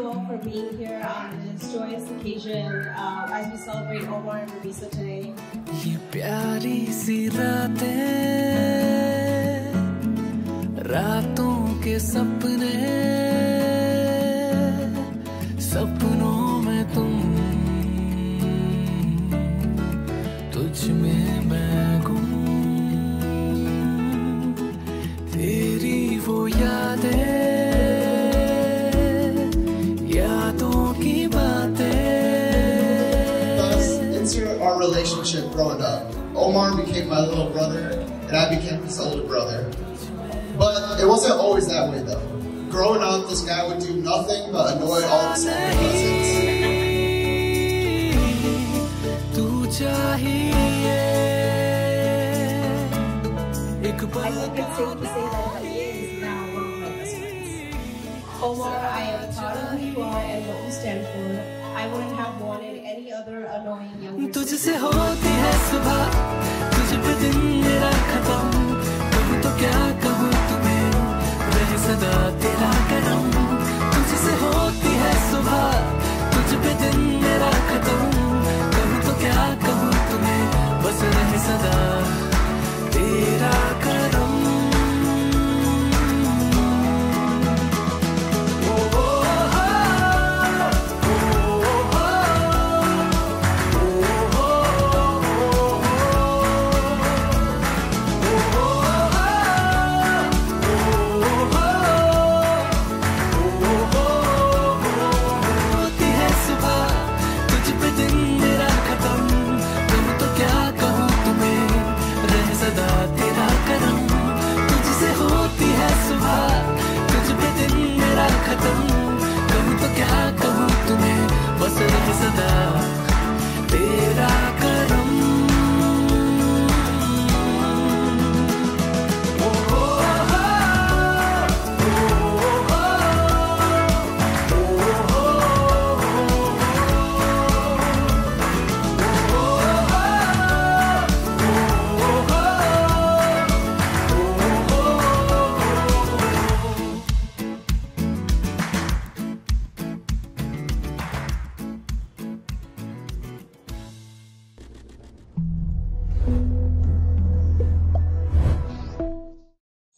you all for being here on this joyous occasion uh, as we celebrate Omar and Ramisa today. ये प्यारी सी रातें रातों के सपने सपनों में तुम तुझ में relationship growing up. Omar became my little brother, and I became his older brother. But it wasn't always that way, though. Growing up, this guy would do nothing but annoy all his older cousins. I think it's safe to say that he is now one of my best friends. Omar, I am proud of who you are and what you stand for. I wouldn't have wanted तुझसे होती है सुबह।